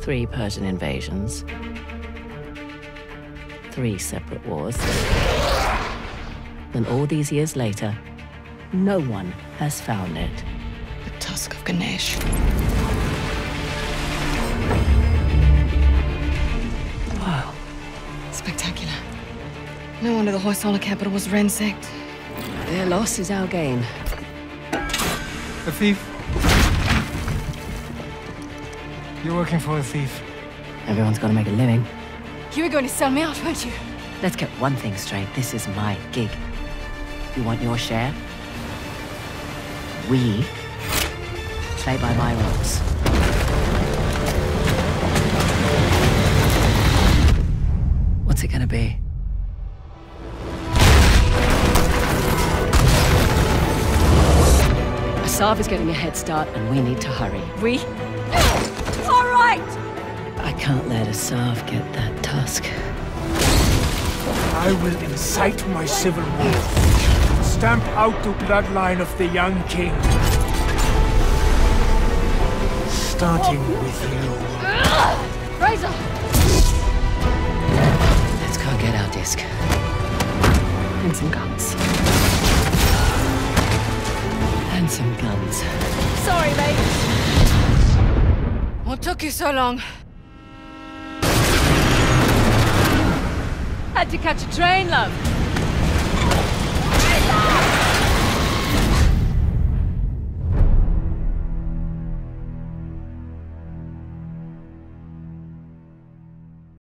Three Persian invasions. Three separate wars. And all these years later, no one has found it. The tusk of Ganesh. Wow. Spectacular. No wonder the Hoysala capital was ransacked. Their loss is our gain. A You're working for a thief. Everyone's got to make a living. You were going to sell me out, weren't you? Let's get one thing straight. This is my gig. You want your share? We play by my rules. What's it gonna be? Asav is getting a head start, and we need to hurry. We? All right! I can't let Asav get that tusk. I will incite my civil war. Stamp out the bloodline of the young king. Starting with you. Razor! Let's go get our disc. And some guns. And some guns. Sorry, mate. What took you so long? Had to catch a train, love.